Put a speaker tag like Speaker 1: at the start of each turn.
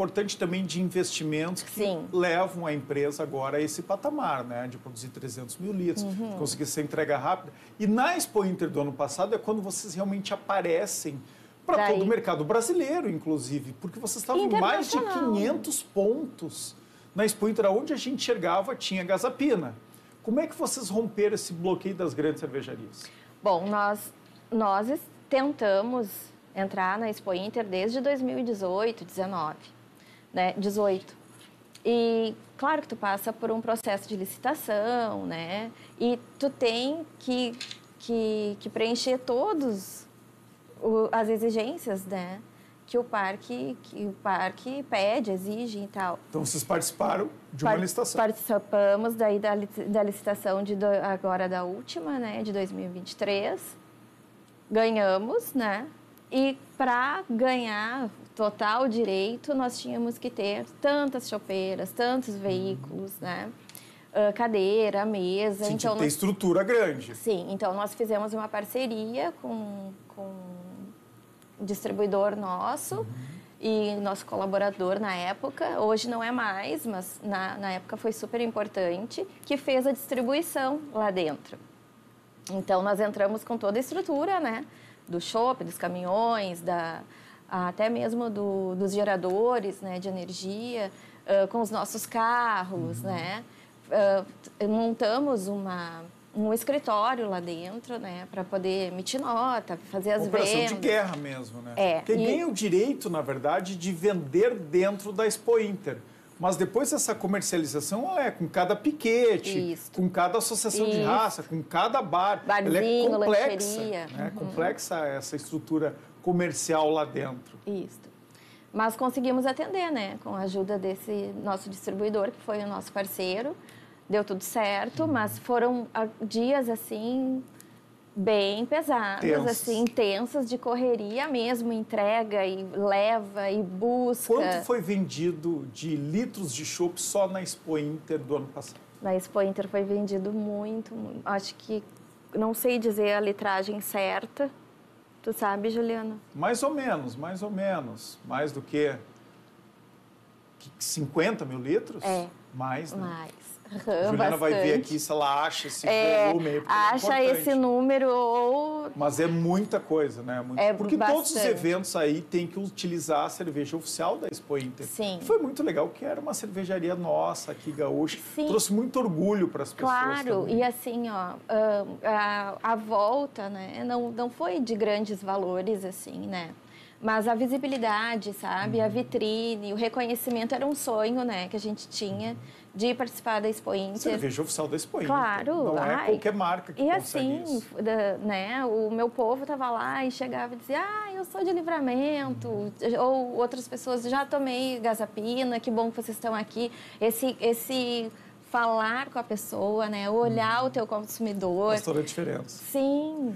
Speaker 1: importante também de investimentos que
Speaker 2: Sim.
Speaker 1: levam a empresa agora a esse patamar, né? De produzir 300 mil litros,
Speaker 2: Uhum.
Speaker 1: de conseguir ser entrega rápida. E na Expo Inter do ano passado é quando vocês realmente aparecem para todo o mercado brasileiro, inclusive, porque vocês estavam em mais de
Speaker 2: Internacional.
Speaker 1: 500 pontos na Expo Inter, onde a gente enxergava tinha gasapina. Como é que vocês romperam esse bloqueio das grandes cervejarias?
Speaker 2: Bom, nós, nós tentamos entrar na Expo Inter desde 2018, 19, né? 18. E claro que tu passa por um processo de licitação, né? E tu tem que, que, que preencher todos o- as exigências, né? Que o parque que o parque pede, exige e tal.
Speaker 1: Então vocês participaram de uma
Speaker 2: Par-
Speaker 1: licitação.
Speaker 2: Participamos daí da, da licitação de do- agora da última, né, de 2023. Ganhamos, né? E para ganhar total direito, nós tínhamos que ter tantas chopeiras, tantos veículos, né? Ah, cadeira, mesa.
Speaker 1: Sim,
Speaker 2: então nós-
Speaker 1: estrutura grande.
Speaker 2: Sim, então nós fizemos uma parceria com, com um distribuidor nosso e nosso colaborador na época, hoje não é mais, mas na, na época foi super importante, que fez a distribuição lá dentro. Então nós entramos com toda a estrutura, né? Do shopping, dos caminhões, da, até mesmo do, dos geradores né, de energia, ah, com os nossos carros, né? Ah, t- montamos uma, um escritório lá dentro, né? Para poder emitir nota, fazer as
Speaker 1: operação
Speaker 2: vendas.
Speaker 1: de guerra mesmo, né?
Speaker 2: É,
Speaker 1: Porque
Speaker 2: e-
Speaker 1: ganha o direito, na verdade, de vender dentro da Expo Inter. Mas depois essa comercialização ela é com cada piquete,
Speaker 2: Isso.
Speaker 1: com cada associação de
Speaker 2: Isso.
Speaker 1: raça, com cada bar. ela é
Speaker 2: Barzinho,
Speaker 1: complexa,
Speaker 2: lancheria.
Speaker 1: né?
Speaker 2: Uhum.
Speaker 1: complexa essa estrutura comercial lá dentro.
Speaker 2: Isso. Mas conseguimos atender, né? Com a ajuda desse nosso distribuidor, que foi o nosso parceiro. Deu tudo certo, mas foram ah, dias assim bem
Speaker 1: Tensos.
Speaker 2: assim, intensos de correria mesmo, entrega e leva e busca.
Speaker 1: Quanto foi vendido de litros de chopp só na Expo Inter do ano passado?
Speaker 2: Na Expo Inter foi vendido muito, muito. Acho que não sei dizer a litragem certa. Tu sabe, Juliana?
Speaker 1: Mais ou menos, mais ou menos. Mais do que 50 mil litros?
Speaker 2: É.
Speaker 1: Mais, né?
Speaker 2: Mais.
Speaker 1: Juliana vai ver
Speaker 2: Bastante.
Speaker 1: aqui se ela acha esse
Speaker 2: É,
Speaker 1: volume aí. é
Speaker 2: acha
Speaker 1: importante.
Speaker 2: esse número ou
Speaker 1: Mas é muita coisa, né? Muito-
Speaker 2: É
Speaker 1: Porque todos os
Speaker 2: bastante.
Speaker 1: eventos aí têm que utilizar a cerveja oficial da Expo Inter.
Speaker 2: Sim.
Speaker 1: Foi muito legal, que era uma cervejaria nossa aqui, gaúcha.
Speaker 2: Sim.
Speaker 1: Trouxe muito orgulho para as pessoas
Speaker 2: Claro,
Speaker 1: também.
Speaker 2: e assim, ó, a, a volta, né, não, não foi de grandes valores, assim, né? Mas a visibilidade, sabe?
Speaker 1: Uhum.
Speaker 2: A vitrine, o reconhecimento era um sonho, né, que a gente tinha de participar da Expo Inter.
Speaker 1: Cerveja oficial da Expo Inter.
Speaker 2: Claro,
Speaker 1: Não é
Speaker 2: ai.
Speaker 1: qualquer marca que
Speaker 2: E assim, da- né, o meu povo tava lá e chegava e dizia, ah, eu sou de livramento, ou outras pessoas, já tomei gazapina, que bom que vocês estão aqui. Esse, esse falar com a pessoa, né, olhar o teu consumidor.
Speaker 1: Faz toda a diferença.
Speaker 2: Sim,